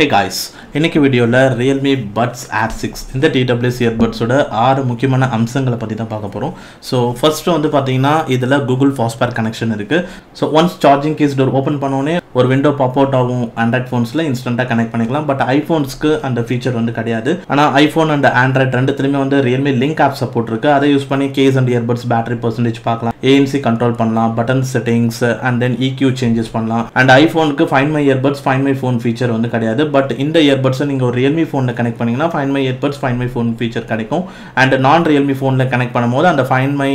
ஹே guys இன்னைக்கு வீடியோவில் Realme puts R six இந்த டிடபிள்யூஸ் இயர்பட்ஸோட ஆறு முக்கியமான அம்சங்களை பற்றி தான் பார்க்க போகிறோம் ஸோ ஃபர்ஸ்ட்டு வந்து பார்த்தீங்கன்னா இதில் கூகுள் ஃபாஸ்பேர் கனெக்ஷன் இருக்குது so once charging case door open பண்ணோன்னே ஒரு விண்டோ பாப் அவுட் ஆகும் ஆண்ட்ராய்ட் ஃபோன்ஸில் இன்ஸ்டண்ட்டாக கனெக்ட் பண்ணிக்கலாம். பட் ஐஃபோன்ஸ்க்கு அந்த ஃபீச்சர் வந்து கிடையாது. ஆனால் ஐஃபோன் அண்ட் ஆண்ட்ராய்ட் ரெண்டுத்துலையுமே வந்து ரியல்மி லிங்க் ஆப் சப்போர்ட் இருக்குது அதை யூஸ் பண்ணி case and earbuds battery percentage பார்க்கலாம். ஏஎன்சி கண்ட்ரோல் பண்ணலாம் button settings and then EQ changes பண்ணலாம். And ஐஃபோனுக்கு find my earbuds find my phone feature வந்து கிடையாது. பட் இந்த இயர்பட்ஸை நீங்கள் ஒரு ரியல்மி ஃபோனில் கனெக்ட் பண்ணிங்கன்னா find my earbuds find my phone feature கிடைக்கும். அண்ட் நான் ரியல்மி ஃபோனில் கனெக்ட் பண்ணும்போது அந்த ஃபைன் மை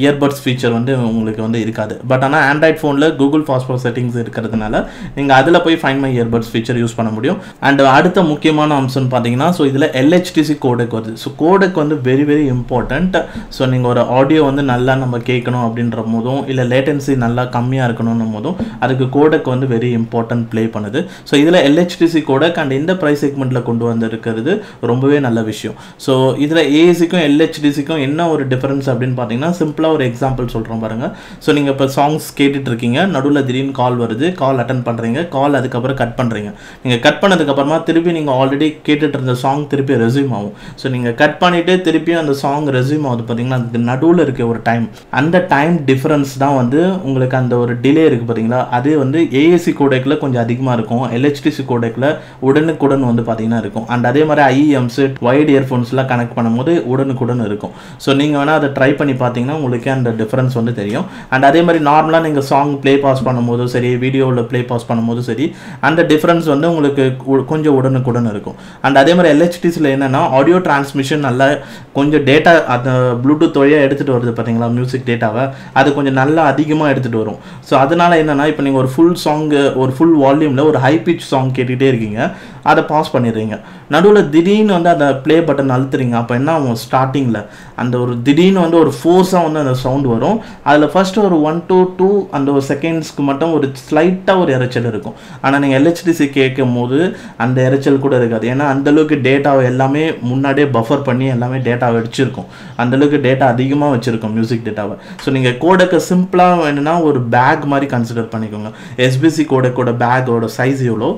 இயர்பட்ஸ் ஃபீச்சர் வந்து உங்களுக்கு வந்து இருக்காது. பட் ஆனால் ஆண்ட்ராய்ட் ஃபோனில் கூகுள் ஃபாஸ்போர் செட்டிங்ஸ் இருக்கிறதுனால நீங்கள் அதில் போய் find my earbuds feature use பண்ண முடியும். அண்ட் அடுத்த முக்கியமான அம்சம்னு பார்த்தீங்கன்னா ஸோ இதில் எல்ஹெச்டிசி கோடெக் வருது. ஸோ கோடெக் வந்து வெரி வெரி இம்பார்ட்டண்ட் ஸோ நீங்கள் ஒரு ஆடியோ வந்து நல்லா நம்ம கேட்கணும் அப்படின்ற போதும் இல்லை லேட்டன்சி நல்லா கம்மியாக இருக்கணும்னும் போதும் அதுக்கு கோடெக் வந்து வெரி இம்பார்ட்டன்ட் ப்ளே பண்ணுது. ஸோ இதில் எல்ஹெச்டிசி கோடெக் அண்ட் இந்த ப்ரைஸ் செக்மெண்ட்டில் கொண்டு வந்திருக்கிறது ரொம்பவே நல்ல விஷயம். ஸோ இதில் ஏசிக்கும் எல்ஹெச்டிசிக்கும் என்ன ஒரு டிஃபரன்ஸ் அப்படின்னு பார்த்தீங்கன்னா சிம்பிளாக ஒரு எக்ஸாம்பிள் சொல்கிறோம் பாருங்கள் ஸோ நீங்கள் இப்போ சாங்ஸ் கேட்டுட்ருக்கீங்க நடுவில் திடீர்னு கால் வருது கால் அட்டன் பண்ணுறீங்க கால் அதுக்கப்புறம் கட் பண்ணுறீங்க நீங்கள் கட் பண்ணதுக்கப்புறமா திருப்பி நீங்கள் ஆல்ரெடி கேட்டுட்டு இருந்த சாங் திருப்பி ரெஸ்யூம் ஆகும். ஸோ நீங்கள் கட் பண்ணிவிட்டு திருப்பியும் அந்த சாங் ரெஸ்யூம் ஆகுது பார்த்தீங்கன்னா அதுக்கு நடுவில் இருக்க ஒரு டைம் அந்த டைம் டிஃப்ரென்ஸ் தான் வந்து உங்களுக்கு அந்த ஒரு டிலே இருக்குது பார்த்தீங்களா அது வந்து ஏஏசி கோடெக்கில் கொஞ்சம் அதிகமாக இருக்கும். எல்ஹெச்டிசி கோடெக்கில் உடனுக்குடன் வந்து பார்த்தீங்கன்னா இருக்கும். அண்ட் அதே மாதிரி ஐஎம்ஸ் ஒய்ட் இயர்ஃபோன்ஸ்லாம் கனெக்ட் பண்ணும்போது உடனுக்குடன் இருக்கும். ஸோ நீங்கள் வேணால் அதை ட்ரை பண்ணி பார்த்தீங்கன்னா உங்களுக்கே அந்த டிஃப்ரென்ஸ் வந்து தெரியும். அண்ட் அதே மாதிரி நார்மலாக நீங்கள் சாங் ப்ளே பாஸ் பண்ணும்போதும் சரி வீடியோவில் ப்ளே பாஸ் பண்ணும்போதும் சரி அந்த டிஃப்ரென்ஸ் வந்து உங்களுக்கு உ- கொஞ்சம் உடனுக்குடன் இருக்கும். அண்ட் அதே மாதிரி எல்ஹெச்டிஸில் என்னென்னா ஆடியோ டிரான்ஸ்மிஷன் நல்லா கொஞ்சம் டேட்டா அந்த ப்ளூடூத் வழியாக எடுத்துகிட்டு வருது பார்த்தீங்களா மியூசிக் டேட்டாவை அது கொஞ்சம் நல்லா அதிகமாக எடுத்துகிட்டு வரும். ஸோ அதனால் என்னென்னா இப்போ நீங்கள் ஒரு ஃபுல் சாங்கு ஒரு ஃபுல் வால்யூமில் ஒரு ஹை பிச் சாங் கேட்டுகிட்டே இருக்கீங்க. அதை பாஸ் பண்ணிடுறீங்க. நடுவில் திடீர்னு வந்து அந்த ப்ளே பட்டன் அழுத்துறீங்க. அப்போ என்ன ஆகும்? ஸ்டார்டிங்கில் அந்த ஒரு திடீர்னு வந்து ஒரு ஃபோர்ஸாக வந்து அந்த சவுண்ட் வரும். அதில் ஃபஸ்ட்டு ஒரு ஒன் டூ டூ அந்த ஒரு செகண்ட்ஸ்க்கு மட்டும் ஒரு ஸ்லைட்டாக ஒரு இரைச்சல் இருக்கும். ஆனால் நீங்கள் எல்ஹெச்டிசி கேட்கும் போது அந்த இரைச்சல் கூட இருக்காது. ஏன்னா அந்த அளவுக்கு டேட்டாவை எல்லாமே முன்னாடியே பஃபர் பண்ணி எல்லாமே டேட்டாவை வச்சிருக்கும். அந்த அளவுக்கு டேட்டா அதிகமாக வச்சுருக்கோம் மியூசிக் டேட்டாவை ஸோ நீங்கள் கோடக்கு சிம்பிளாக வேணும்னா ஒரு பேக் மாதிரி கன்சிடர் பண்ணிக்கோங்க. எஸ்பிசி கோடக்கோட பேக்கோட சைஸ் எவ்வளோ?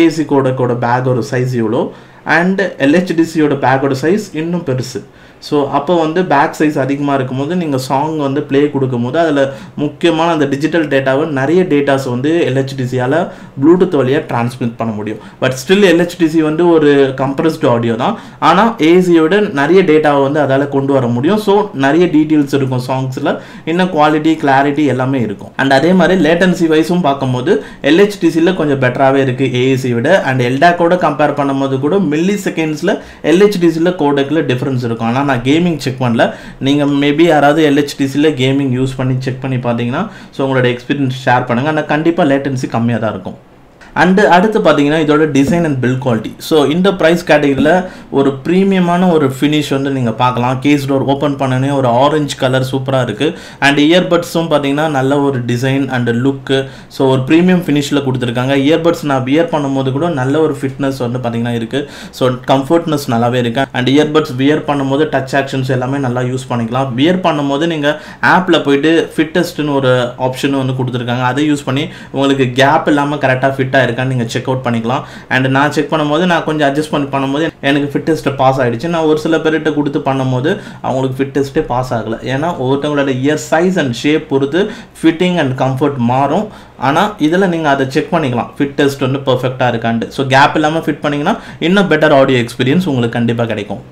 ஏசி கோடக்கோட பேக்கோட சைஸ் இவ்வளோ அண்ட் எல்ஹெச்டிசியோட பேக்கோட சைஸ் இன்னும் பெருசு. ஸோ அப்போ வந்து பேக் சைஸ் அதிகமாக இருக்கும்போது நீங்கள் சாங் வந்து ப்ளே கொடுக்கும்போது அதில் முக்கியமான அந்த டிஜிட்டல் டேட்டாவை நிறைய டேட்டாஸ் வந்து எல்ஹெச்டிசியால் ப்ளூடூத் வழியாக டிரான்ஸ்மிட் பண்ண முடியும். பட் ஸ்டில் எல்ஹெச்டிசி வந்து ஒரு கம்ப்ரஸ்டு ஆடியோ தான். ஆனால் ஏசியோட நிறைய டேட்டாவை வந்து அதால் கொண்டு வர முடியும். ஸோ நிறைய டீட்டெயில்ஸ் இருக்கும் சாங்ஸில் இன்னும் குவாலிட்டி கிளாரிட்டி எல்லாமே இருக்கும். அண்ட் அதே மாதிரி லேட்டன்சி வைஸும் பார்க்கும்போது எல்ஹெச்டிசியில் கொஞ்சம் பெட்டராகவே இருக்குது ஏஏசி விட. அண்ட் எல்டாக்கோட கம்பேர் பண்ணும்போது கூட மில்லி செகண்ட்ஸில் எல்ஹெச்டிசியில் கோடக்கில் டிஃப்ரென்ஸ் இருக்கும். ஆனால் நான் கேமிங் செக் பண்ணல. நீங்கள் மேபி யாராவது எல்ஹெச்டிசியில் கேமிங் யூஸ் பண்ணி செக் பண்ணி பார்த்தீங்கன்னா ஸோ உங்களோட எக்ஸ்பீரியன்ஸ் ஷேர் பண்ணுங்கள் ஆனால் கண்டிப்பாக லேட்டன்சி கம்மியாக தான் இருக்கும். அண்டு அடுத்து பார்த்தீங்கன்னா இதோட design and build quality so இந்த ப்ரைஸ் கேட்டகரியில் ஒரு ப்ரீமியமான ஒரு ஃபினிஷ் வந்து நீங்கள் பார்க்கலாம். கேஸ் டோர் ஓப்பன் பண்ணனே ஒரு ஆரஞ்சு கலர் சூப்பராக இருக்குது அண்ட் இயர்பட்ஸும் பார்த்தீங்கன்னா நல்ல ஒரு டிசைன் அண்ட் லுக்கு ஸோ ஒரு ப்ரீமியம் ஃபினிஷில் கொடுத்துருக்காங்க. இயர்பட்ஸ் நான் வியர் பண்ணும்போது கூட நல்ல ஒரு ஃபிட்னஸ் வந்து பார்த்தீங்கன்னா இருக்குது ஸோ கம்ஃபர்ட்னஸ் நல்லாவே இருக்குது அண்ட் இயர்பட்ஸ் வியர் பண்ணும்போது டச் ஆக்ஷன்ஸ் எல்லாமே நல்லா யூஸ் பண்ணிக்கலாம். வியர் பண்ணும்போது நீங்கள் ஆப்பில் போயிட்டு ஃபிட்டஸ்ட்னு ஒரு ஆப்ஷன் வந்து கொடுத்துருக்காங்க. அதை யூஸ் பண்ணி உங்களுக்கு கேப் இல்லாமல் கரெக்டாக ஃபிட்டாக இருக்கான்னு நீங்கள் செக் அவுட் பண்ணிக்கலாம். அண்ட் நான் செக் பண்ணும்போது நான் கொஞ்சம் அட்ஜஸ்ட் பண்ணி பண்ணும்போது எனக்கு ஃபிட் டெஸ்ட்டு பாஸ் ஆகிடுச்சு நான் ஒரு சில பேர்கிட்ட கொடுத்து பண்ணும்போது அவங்களுக்கு ஃபிட் டெஸ்ட்டே பாஸ் ஆகலை. ஏன்னா ஒவ்வொருத்தவங்களோட இயர் சைஸ் அண்ட் ஷேப் பொறுத்து ஃபிட்டிங் அண்ட் கம்ஃபர்ட் மாறும். ஆனால் இதில் நீங்கள் அதை செக் பண்ணிக்கலாம். ஃபிட் டெஸ்ட் வந்து பர்ஃபெக்டாக இருக்கான்ட்டு. ஸோ கேப் இல்லாமல் ஃபிட் பண்ணிங்கன்னா இன்னும் பெட்டர் ஆடியோ எக்ஸ்பீரியன்ஸ் உங்களுக்கு கண்டிப்பாக கிடைக்கும்.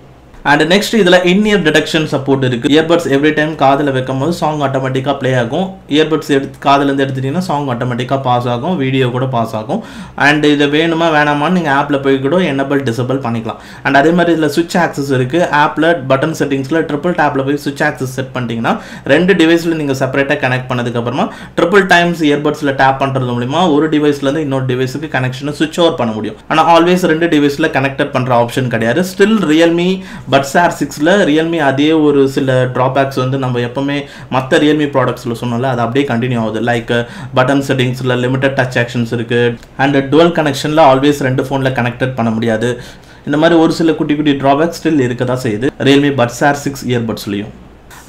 அண்ட் நெக்ஸ்ட் இதில் இன்இயர் டிடெக்ஷன் சப்போர்ட் இருக்குது இயர்பட்ஸ் எவ்ரி டைம் காதில் வைக்கும் போது சாங் ஆட்டோமேட்டிக்காக ப்ளே ஆகும். இயர்பட்ஸ் எடுத்து காதுலேருந்து எடுத்துட்டிங்கன்னா சாங் ஆட்டோமேட்டிக்காக பாஸ் ஆகும். வீடியோ கூட பாஸ் ஆகும். அண்ட் இது வேணுமா வேணாமான்னு நீங்கள் ஆப்பில் போய் கூட என்னபிள் டிசபிள் பண்ணிக்கலாம். அண்ட் அதே மாதிரி இதில் சுவிட்ச் ஆக்சஸ் இருக்குது ஆப்பில் பட்டன் செட்டிங்ஸில் ட்ரிபிள் டேப்பில் போய் சுவிட்ச் ஆக்சஸ் செட் பண்ணிட்டீங்கன்னா ரெண்டு டிவைஸில் நீங்கள் செப்பரேட்டாக கனெக்ட் பண்ணதுக்கப்புறமா ட்ரிபிள் டைம்ஸ் இயர்பட்ஸில் டேப் பண்ணுறது மூலிமா ஒரு டிவைஸ்லேருந்து இன்னொரு டிவைஸுக்கு கனெக்ஷனை சுவிச் ஓவர் பண்ண முடியும். ஆனால் ஆல்வேஸ் ரெண்டு டிவைஸில் கனெக்டட் பண்ணுற ஆப்ஷன் கிடையாது. ஸ்டில் ரியல்மி பட்ஸ் ஆர் சிக்ஸில் ரியல்மி அதே ஒரு சில ட்ராபேக்ஸ் வந்து நம்ம எப்பவுமே மற்ற ரியல்மி ப்ராடக்ட்ஸில் சொன்னோம்ல அது அப்படியே கண்டினியூ ஆகுது. லைக் பட்டன் செட்டிங்ஸில் லிமிட்டட் டச் ஆக்ஷன்ஸ் இருக்குது அண்ட் டுவல் கனெக்ஷனில் ஆல்வேஸ் ரெண்டு ஃபோனில் கனெக்டட் பண்ண முடியாது. இந்த மாதிரி ஒரு சில குட்டி குட்டி ட்ராபேக்ஸ் ஸ்டில் இருக்க தான் செய்யுது ரியல்மி பட்ஸ் ஆர் சிக்ஸ் இயர்பட்ஸ்லையும்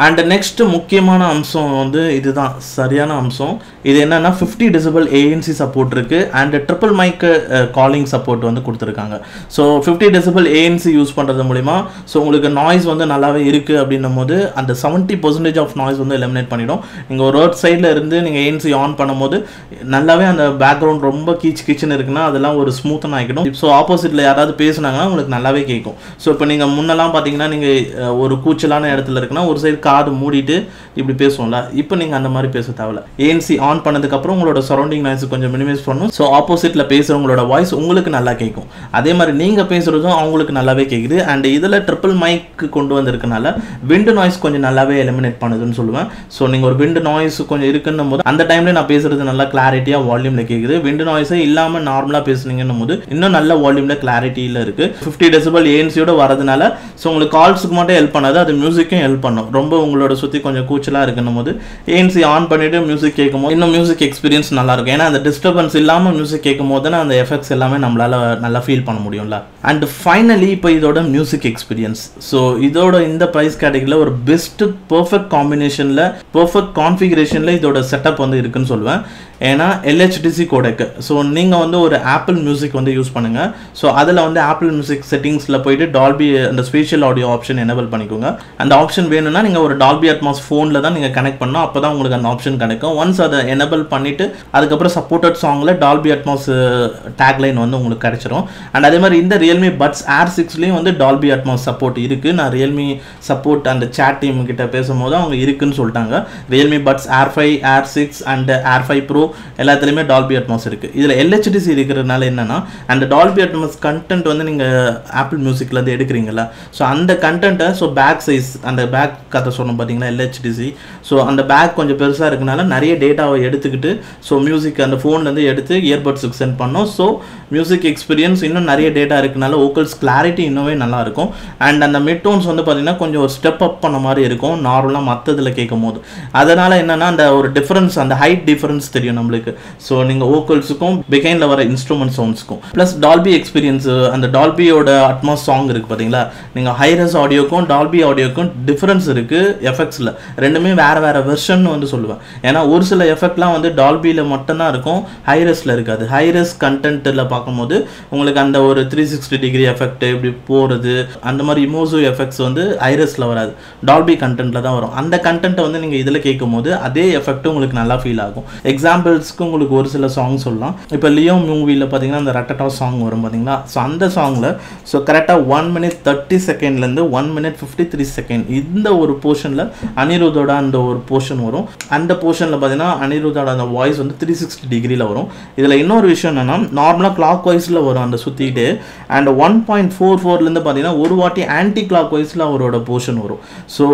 அண்ட் நெக்ஸ்ட் முக்கியமான அம்சம் வந்து இதுதான் சரியான அம்சம். இது என்னன்னா ஃபிஃப்டி டெசிபிள் ஏஎன்சி சப்போர்ட் இருக்கு and triple mic calling support வந்து கொடுத்துருக்காங்க. So fifty decibel ANC use பண்ணுறது மூலிமா ஸோ உங்களுக்கு நாய்ஸ் வந்து நல்லாவே இருக்கு அப்படின்னும் போது அந்த செவன்ட்டி பர்சன்டேஜ் ஆஃப் நாய்ஸ் வந்து எலிமினேட் பண்ணிடும். நீங்கள் ஒரு ரோட் சைடில் இருந்து நீங்கள் ஏஎன்சி ஆன் பண்ணும்போது நல்லாவே அந்த பேக்ரவுண்ட் ரொம்ப கீச் கீச்சுன்னு இருக்குன்னா அதெல்லாம் ஒரு ஸ்மூத்தன் ஆகிடும். ஸோ ஆப்போசிட்டில் யாராவது பேசுனாங்கன்னா உங்களுக்கு நல்லாவே கேட்கும் ஸோ இப்போ நீங்கள் முன்னெல்லாம் பார்த்தீங்கன்னா நீங்கள் ஒரு கூச்சலான இடத்துல இருக்குன்னா ஒரு சைடு காது மூடிட்டு இப்படி பேசுவோம்ல. இப்போ நீங்கள் அந்த மாதிரி பேச தேவையில்ல. ஏஎன்சி ஆன் பண்ணதுக்கப்புறம் உங்களோட சரௌண்டிங் நாய்ஸ் கொஞ்சம் மினிமைஸ் பண்ணும். ஸோ ஆப்போசிட்டில் பேசுகிறவங்களோட வாய்ஸ் உங்களுக்கு நல்லா கேட்கும் அதே மாதிரி நீங்கள் பேசுகிறதும் அவங்களுக்கு நல்லாவே கேட்குது அண்ட் இதில் ட்ரிபிள் மைக்கு கொண்டு வந்திருக்கனால விண்டு நாய்ஸ் கொஞ்சம் நல்லாவே எலிமினேட் பண்ணுதுன்னு சொல்லுவேன். ஸோ நீங்கள் ஒரு விண்டு நாய்ஸ் கொஞ்சம் இருக்குன்னும் போது அந்த டைமில் நான் பேசுறது நல்லா கிளாரிட்டியாக வால்யூமில் கேட்குது விண்டு நாய்ஸே இல்லாமல் நார்மலாக பேசுனீங்கன்னும் போது இன்னும் நல்ல வால்யூமில் கிளாரிட்டியில் இருக்குது ஃபிஃப்டி டெசிபல் ஏஎன்சியோட வரதுனால ஸோ உங்களுக்கு கால்ஸுக்கு மட்டும் ஹெல்ப் பண்ணாது அது மியூசிக்கும் ஹெல்ப் பண்ணும். ரொம்ப உங்களோட சுற்றி கொஞ்சம் கூச்சலாக இருக்குன்னும் போது ஏஎன்சி ஆன் பண்ணிவிட்டு மியூசிக் கேட்கும் போது இன்னும் மியூசிக் எக்ஸ்பீரியன்ஸ் நல்லாயிருக்கும். ஏன்னா அந்த டிஸ்டர்பன்ஸ் இல்லாமல் மியூசிக் கேட்கும் போது அந்த எஃபெக்ட்ஸ் எல்லாமே நம்மளால் நல்லா ஃபீல் பண்ண முடியும்ல. அண்ட் ஃபைனலி இப்போ இதோட மியூசிக் எக்ஸ்பீரியன்ஸ் ஸோ இதோட இந்த ப்ரைஸ் கேட்டகரியில் ஒரு பெஸ்ட் பர்ஃபெக்ட் காம்பினேஷனில் பர்ஃபெக்ட் கான்ஃபிகரேஷனில் இதோட செட்டப் வந்து இருக்குன்னு சொல்லுவேன். ஏன்னா எல்ஹெச்டிசி கோடெக்கு ஸோ நீங்கள் வந்து ஒரு ஆப்பிள் மியூசிக் வந்து யூஸ் பண்ணுங்கள் ஸோ அதில் வந்து ஆப்பிள் மியூசிக் செட்டிங்ஸில் போயிட்டு டால்பி அந்த ஸ்பேஷியல் ஆடியோ ஆப்ஷன் எனபிள் பண்ணிக்கோங்க. அந்த ஆப்ஷன் வேணும்னா நீங்கள் ஒரு டால்பி அட்மாஸ் ஃபோனில் தான் நீங்கள் கனெக்ட் பண்ணணும். அப்போ தான் உங்களுக்கு அந்த ஆப்ஷன் கிடைக்கும். ஒன்ஸ் அதை எனபிள் பண்ணிவிட்டு அதுக்கப்புறம் சப்போர்ட்டட் சாங்கில் டால்பி அட்மாஸ் டேக்லைன் வந்து உங்களுக்கு கிடைச்சிரும். அண்ட் அதே மாதிரி இந்த ரியல்மி பட்ஸ் ஏர் சிக்ஸ்லேயும் வந்து டால்பி அட்மாஸ் சப்போர்ட் இருக்குது நான் ரியல்மி சப்போர்ட் அந்த சேட் டீம் கிட்ட பேசும்போது அவங்க இருக்குன்னு சொல்லிட்டாங்க. Realme buds air five air six and air five pro எல்லாத்துலேயுமே டால்பி அட்மாஸ் இருக்குது இதில் எல்ஹெச்டிசி இருக்கிறதுனால என்னென்னா அந்த டால்பி அட்மாஸ் கண்டென்ட் வந்து நீங்கள் ஆப்பிள் மியூசிக்லேருந்து எடுக்கிறீங்களா ஸோ அந்த கண்டென்ட்டை ஸோ பேக் சைஸ் அந்த பேக் கதை சொன்னோம் பார்த்தீங்களா எல்ஹெச்டிசி ஸோ அந்த பேக் கொஞ்சம் பெருசாக இருக்கனால நிறைய டேட்டாவை எடுத்துக்கிட்டு ஸோ மியூசிக் அந்த ஃபோன்லேருந்து எடுத்து இயர்பட்ஸுக்கு சென்ட் பண்ணோம். ஸோ மியூசிக் எக்ஸ்பீரியன்ஸ் இன்னும் நிறைய டேட்டா இருக்கனால ஓக்கல்ஸ் கிளாரிட்டி இன்னுமே நல்லா இருக்கும் அண்ட் அந்த மிட் டோன்ஸ் வந்து பார்த்தீங்கன்னா கொஞ்சம் ஒரு ஸ்டெப் அப் பண்ண மாதிரி இருக்கும். நார்மலாக மற்றதில் கேட்கும் போது அதனால் என்னென்னா அந்த ஒரு டிஃப்ரென்ஸ் அந்த ஹைட் டிஃப்ரென்ஸ் தெரியும் நம்மளுக்கு. ஸோ நீங்கள் வோக்கல்ஸுக்கும் பிகைனில் வர இன்ஸ்ட்ருமெண்ட் சவுண்ட்ஸுக்கும் ப்ளஸ் டால்பி எக்ஸ்பீரியன்ஸ் அந்த டால்பியோட அட்மாஸ் சாங் இருக்குது பார்த்தீங்களா நீங்கள் ஹைரஸ் ஆடியோக்கும் டால்பி ஆடியோக்கும் டிஃப்ரென்ஸ் இருக்குது எஃபெக்ட்ஸில் ரெண்டுமே வேறு வேறு வெர்ஷன் வந்து சொல்லுவேன். ஏன்னா ஒரு சில எஃபெக்ட்லாம் வந்து டால்பியில் மட்டும்தான் இருக்கும். ஹைரஸில் இருக்காது. ஹைரஸ் கண்டென்ட்டில் பார்க்கும்போது உங்களுக்கு அந்த ஒரு த்ரீ சிக்ஸ்டி டிகிரி எஃபெக்ட் இப்படி போகிறது அந்த மாதிரி இமோசிவ் எஃபெக்ட்ஸ் வந்து ஹைரஸில் வராது. டால்பி கண்டென்ட்டில் தான் வரும். அந்த கண்டென்ட்டை வந்து நீங்கள் இதில் கேட்கும் போது அதே எஃபெக்ட் உங்களுக்கு நல்லா ஃபீல் ஆகும். எக்ஸாம்பிள்ஸ்க்கு உங்களுக்கு ஒரு சில சாங் சொல்லலாம். இப்போ லியோ மூவியில் பார்த்தீங்கன்னா அந்த ரட்டட்டா சாங் வரும் பார்த்தீங்களா? ஸோ அந்த சாங்கில் ஸோ கரெக்டாக one minute thirty செகண்ட்லேருந்து one minute fifty three second இந்த ஒரு போர்ஷனில் அனிருதோட அந்த ஒரு போர்ஷன் வரும். அந்த போர்ஷனில் பார்த்தீங்கன்னா அனிருத்தோட அந்த வாய்ஸ் வந்து த்ரீ சிக்ஸ்டி டிகிரியில் வரும். இதில் இன்னொரு விஷயம் என்னென்னா நார்மலாக கிளாக் வைஸில் வரும் அந்த சுற்றிட்டு அண்ட் ஒன் பாயிண்ட் ஃபோர் ஃபோர்லேருந்து பார்த்தீங்கன்னா ஒரு வாட்டி ஆன்டி கிளாக் வைஸில் அவரோட போர்ஷன் வரும். ஸோ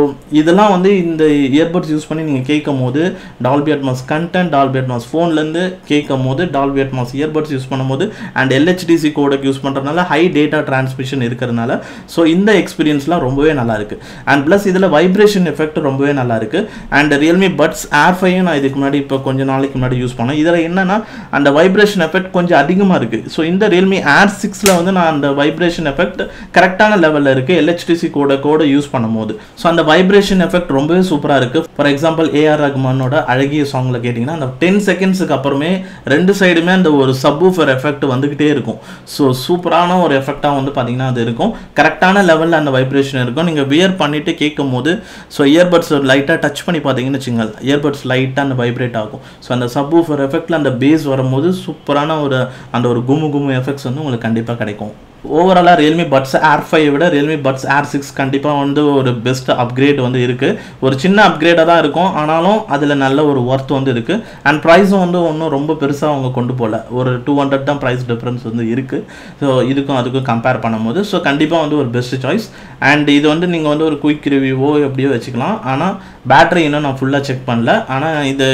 இதெல்லாம் வந்து இந்த இயர்பட்ஸ் யூஸ் பண்ணி நீங்கள் கேட்கும் போது Dolby Atmos content Dolby Atmos ஃபோன்லேருந்து கேட்கும் போது டால்பி அட்மாஸ் இயர்பட்ஸ் யூஸ் பண்ணும்போது அண்ட் எல்ஹெச்டிசி கோடக் யூஸ் பண்ணுறதுனால ஹை டேட்டா டிரான்ஸ்மிஷன் இருக்கிறதுனால ஸோ இந்த எக்ஸ்பீரியன்ஸ்லாம் ரொம்பவே நல்லா இருக்குது அண்ட் ப்ளஸ் இதில் வைப்ரேஷன் எஃபெக்ட் ரொம்பவே நல்லா இருக்கு அண்ட் ரியல்மி பட்ஸ் ஏர் ஃபையும் நான் இதுக்கு முன்னாடி இப்போ கொஞ்ச நாளைக்கு முன்னாடி யூஸ் பண்ணேன். இதில் என்னன்னா அந்த வைப்ரேஷன் எஃபெக்ட் கொஞ்சம் அதிகமாக இருக்கு. ஸோ இந்த ரியல்மி ஏர் சிக்ஸில் வந்து நான் அந்த வைப்ரேஷன் எஃபெக்ட் கரெக்டான லெவலில் இருக்கு. எல்ஹெச்டிசி கோட கோட யூஸ் பண்ணும்போது. ஸோ அந்த வைப்ரேஷன் எஃபெக்ட் ரொம்பவே சூப்பராக இருக்கு. ஃபார் எக்ஸாம்பிள் ஏஆர் ரஹ்மானோட அழகிய சாங்கில் கேட்டிங்கன்னா அந்த டென் செகண்ட்ஸுக்கு அப்புறமே ரெண்டு சைடுமே அந்த ஒரு சப்வூஃபர் எஃபெக்ட் வந்துக்கிட்டே இருக்கும். ஸோ சூப்பரான ஒரு எஃபெக்டாக வந்து பார்த்தீங்கன்னா அது இருக்கும். கரெக்டான லெவலில் அந்த வைப்ரேஷன் இருக்கும். நீங்கள் வியர் பண்ணிட்டு கேட்கும் போது ஸோ இயர்பட்ஸ் லைட்டாக டச் பண்ணி பார்த்தீங்கன்னு வச்சுங்க இயர்பட்ஸ் லைட்டாக அந்த வைப்ரேட் ஆகும். ஸோ அந்த சப் ஊஃபர் எஃபெக்டில் அந்த பேஸ் வரும்போது சூப்பரான ஒரு அந்த ஒரு குமு குமு எஃபெக்ட்ஸ் வந்து உங்களுக்கு கண்டிப்பாக கிடைக்கும். ஓவராலாக ரியல்மி பட்ஸ் ஏர் ஃபைவ் விட ரியல்மி பட்ஸ் ஏர் சிக்ஸ் கண்டிப்பாக வந்து ஒரு பெஸ்ட் அப்கிரேட் வந்து இருக்குது ஒரு சின்ன அப்கிரேடாக தான் இருக்கும். ஆனாலும் அதில் நல்ல ஒரு ஒர்த் வந்து இருக்குது அண்ட் ப்ரைஸும் வந்து ஒன்றும் ரொம்ப பெருசாக அவங்க கொண்டு போகல ஒரு டூ ஹண்ட்ரட் தான் ப்ரைஸ் டிஃப்ரென்ஸ் வந்து இருக்குது ஸோ இதுக்கும் அதுக்கும் கம்பேர் பண்ணும்போது ஸோ கண்டிப்பாக வந்து ஒரு பெஸ்ட் சாய்ஸ் அண்ட் இது வந்து நீங்கள் வந்து ஒரு குயிக் ரிவ்யூவோ எப்படியோ வச்சுக்கலாம். ஆனால் பேட்டரி இன்னும் நான் ஃபுல்லாக செக் பண்ணல. ஆனால் இது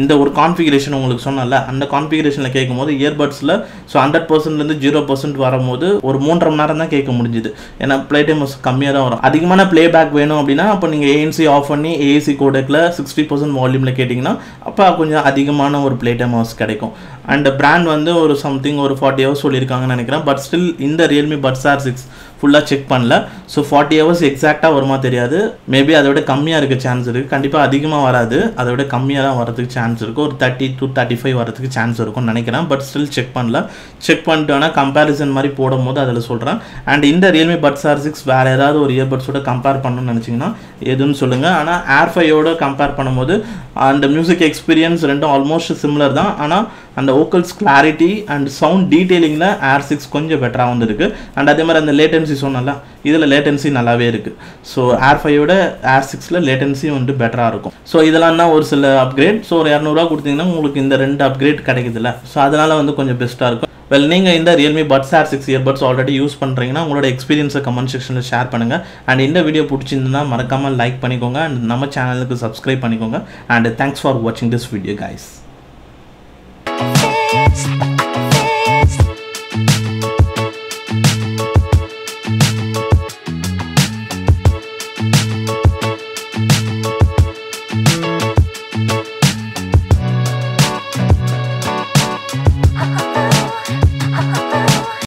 இந்த ஒரு கான்ஃபிகரேஷன் உங்களுக்கு சொன்னல அந்த கான்ஃபிகரேஷனில் கேட்கும்போது இயர்பட்ஸில் ஸோ ஹண்ட்ரட் பர்சன்ட்லேருந்து ஜீரோ பர்சன்ட் வரும்போது ஒரு ஒரு மூன்றரை மணி நேரம் தான் கேட்க முடிஞ்சுது. ஏன்னா ப்ளே டைம் கம்மியாக தான் வரும். அதிகமான ப்ளே பேக் வேணும் அப்படின்னா அப்போ நீங்கள் ஏஎன்சி ஆஃப் பண்ணி ஏசி கோடக்கில் சிக்ஸ்டி பர்சன்ட் வால்யூமில் கேட்டிங்கன்னா அப்போ கொஞ்சம் அதிகமான ஒரு ப்ளே டைம் ஹவர்ஸ் கிடைக்கும். அண்ட் பிராண்ட் வந்து ஒரு சம்திங் ஒரு ஃபார்ட்டி ஹவர்ஸ் சொல்லியிருக்காங்கன்னு நினைக்கிறேன். பட் ஸ்டில் இந்த ரியல்மி பட்ஸ் ஆர் சிக்ஸ் ஃபுல்லாக செக் பண்ணல. ஸோ ஃபார்ட்டி ஹவர்ஸ் எக்ஸாக்டாக வருமா தெரியாது. மேபி அதை விட கம்மியாக இருக்க சான்ஸ் இருக்குது கண்டிப்பாக அதிகமாக வராது. அதை விட கம்மியாக தான் வரதுக்கு சான்ஸ் இருக்கும் ஒரு தேர்ட்டி டூ தேர்ட்டி ஃபைவ் வரதுக்கு சான்ஸ் இருக்கும்னு நினைக்கிறேன். பட் ஸ்டில் செக் பண்ணல. செக் பண்ணிட்டோன்னா கம்பேரிசன் மாதிரி போடும் போது அதில் சொல்கிறேன் அண்ட் இந்த ரியல்மி பட்ஸ் ஆர் சிக்ஸ் வேறு ஏதாவது ஒரு இயர்பட்ஸோட கம்பேர் பண்ணணும்னு நினச்சிங்கன்னா எதுன்னு சொல்லுங்கள் ஆனால் ஏர் ஃபையோட கம்பேர் பண்ணும்போது அந்த மியூசிக் எக்ஸ்பீரியன்ஸ் ரெண்டும் ஆல்மோஸ்ட் சிம்லர் தான். ஆனால் அந்த ஓக்கல்ஸ் கிளாரிட்டி அண்ட் சவுண்ட் டீட்டெயிலிங்கில் ஏர் சிக்ஸ் கொஞ்சம் பெட்டராக வந்துருக்கு. அண்ட் அதே மாதிரி அந்த லேட்டன்சி சொன்னல இதில் லேட்டன்சி நல்லாவே இருக்குது ஸோ ஏர் ஃபைவோட ஏர் சிக்ஸில் லேட்டன்சி வந்துட்டு பெட்டராக இருக்கும். ஸோ இதெல்லாம் தான் ஒரு சில அப்கிரேட் ஸோ ஒரு இரநூறுவா கொடுத்தீங்கன்னா உங்களுக்கு இந்த ரெண்டு அப்கிரேட் கிடைக்குதுல்ல. ஸோ அதனால் வந்து கொஞ்சம் பெஸ்ட்டாக இருக்கும். வெல் நீங்கள் இந்த Realme buds air six earbuds already use பண்ணுறீங்கன்னா உங்களோட எக்ஸ்பீரியன்ஸை கமெண்ட் செக்ஷனில் ஷேர் பண்ணுங்கள் அண்ட் இந்த வீடியோ பிடிச்சிருந்தா மறக்காமல் லைக் பண்ணிக்கோங்க. அண்ட் நம்ம சேனலுக்கு சப்ஸ்கிரைப் பண்ணிக்கோங்க. அண்ட் தேங்க்ஸ் ஃபார் வாட்சிங் திஸ் வீடியோ கைஸ் It's.